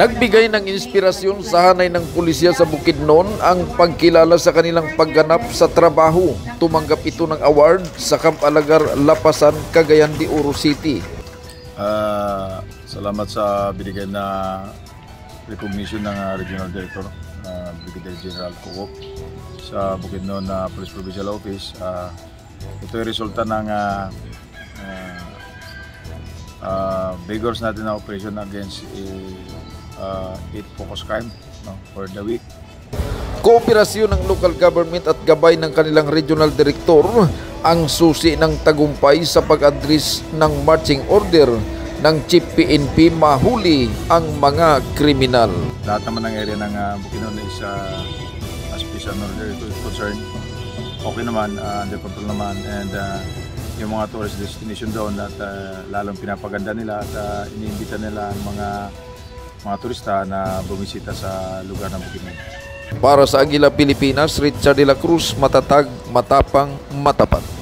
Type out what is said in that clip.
Nagbigay ng inspirasyon sa hanay ng pulisya sa Bukidnon ang pagkilala sa kanilang pagganap sa trabaho. Tumanggap ito ng award sa Camp Alagar Lapasan, Cagayan de Oro City. Ah, salamat sa binigay na recognition ng ah, Regional Director, uh, Brigadier General Kukop sa Bukidnon na Police Provincial Office. Ah, ito ay resulta ng uh, vigorous natin na operation against uh, eight focus crime no, for the week. Kooperasyon ng local government at gabay ng kanilang regional director ang susi ng tagumpay sa pag-address ng marching order ng Chief PNP mahuli ang mga kriminal. Lahat naman ng area ng uh, Bukidnon is uh, as peace and order is concerned. Okay naman, uh, under control naman and uh, yung mga tourist destination doon at uh, lalong pinapaganda nila at uh, iniimbita nila ang mga mga turista na bumisita sa lugar ng Bukidnon. Para sa Agila Pilipinas, Richard de la Cruz, matatag, matapang, matapat.